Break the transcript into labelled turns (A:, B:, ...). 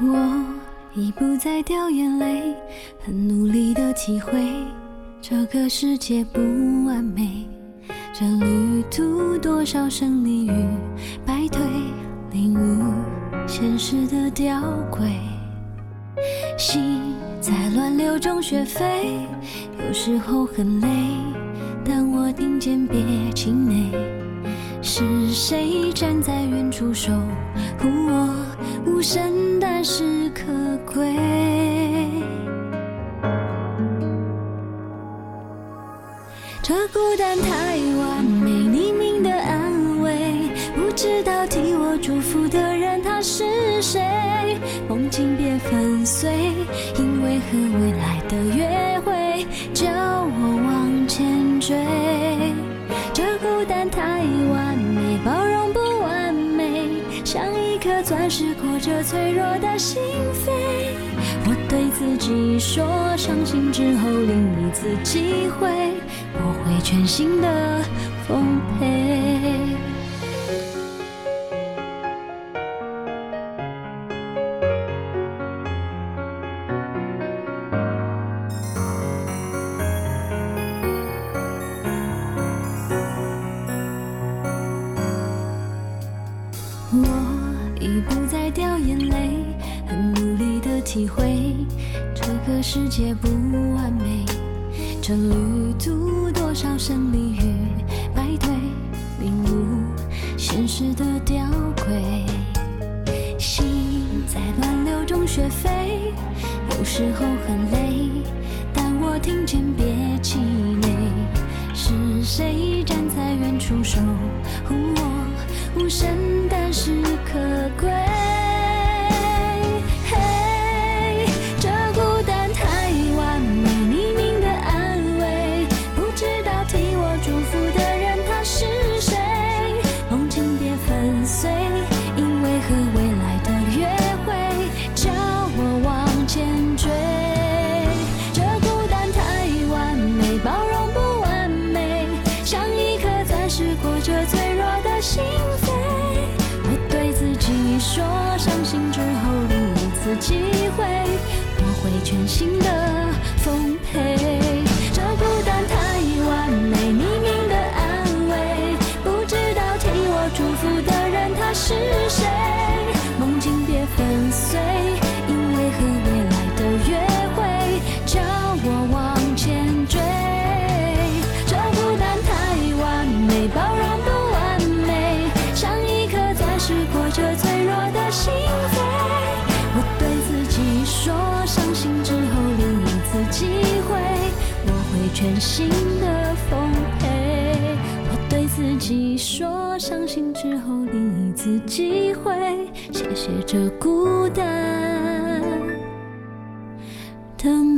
A: 我已不再掉眼泪，很努力的体会这个世界不完美。这旅途多少胜利与败退，领悟现实的吊诡。心在乱流中学飞，有时候很累，但我听见别气馁。是谁站在远处守护我？无声但是可贵。这孤单太完美，匿名的安慰，不知道替我祝福的人他是谁。梦境别粉碎，因为和未来的约会，叫我往前追。这孤单太完美，包容不完美，颗钻石裹着脆弱的心扉。我对自己说，伤心之后另一次机会，我会全心的奉陪。已不再掉眼泪，很努力的体会这个世界不完美。这旅途多少胜利与败退，领悟现实的吊诡。心在乱流中学飞，有时候很累，但我听见别气馁。是谁站在远处守护我？无声的是可贵。次机会，我会全心的奉陪。全新的奉陪。我对自己说，伤心之后另一次机会，谢谢这孤单的美。